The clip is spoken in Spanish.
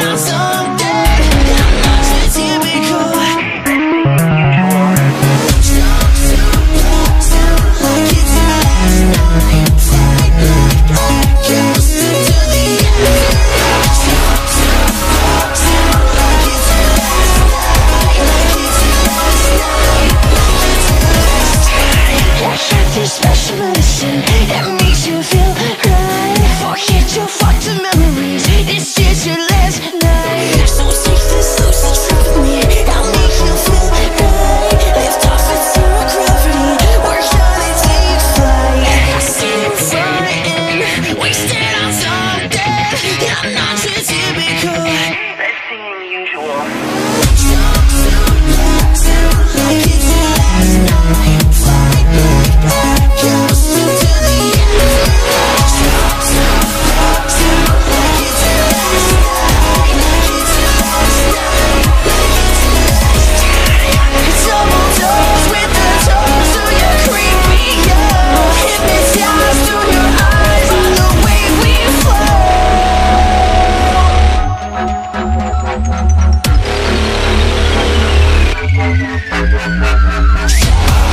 I'm Yeah.